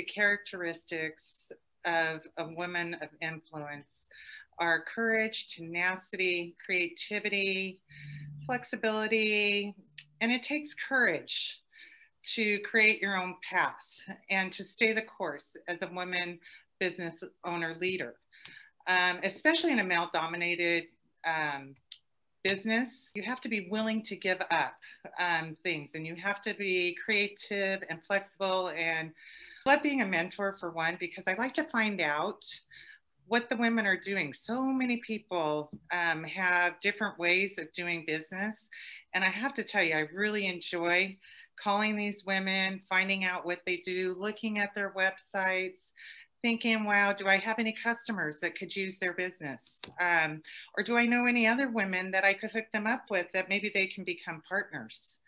The characteristics of a woman of influence are courage, tenacity, creativity, flexibility, and it takes courage to create your own path and to stay the course as a woman business owner leader, um, especially in a male dominated um, business. You have to be willing to give up um, things and you have to be creative and flexible and love being a mentor for one because I like to find out what the women are doing. So many people um, have different ways of doing business. And I have to tell you, I really enjoy calling these women, finding out what they do, looking at their websites, thinking, wow, do I have any customers that could use their business? Um, or do I know any other women that I could hook them up with that maybe they can become partners?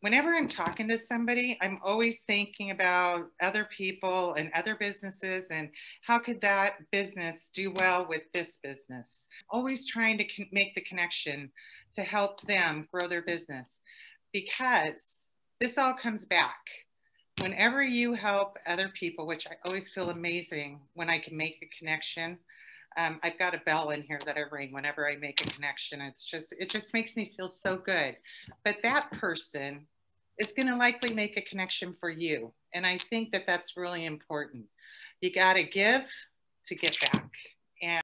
Whenever I'm talking to somebody, I'm always thinking about other people and other businesses and how could that business do well with this business? Always trying to make the connection to help them grow their business because this all comes back. Whenever you help other people, which I always feel amazing when I can make a connection. Um, I've got a bell in here that I ring whenever I make a connection. It's just, it just makes me feel so good. But that person is going to likely make a connection for you. And I think that that's really important. You got to give to get back.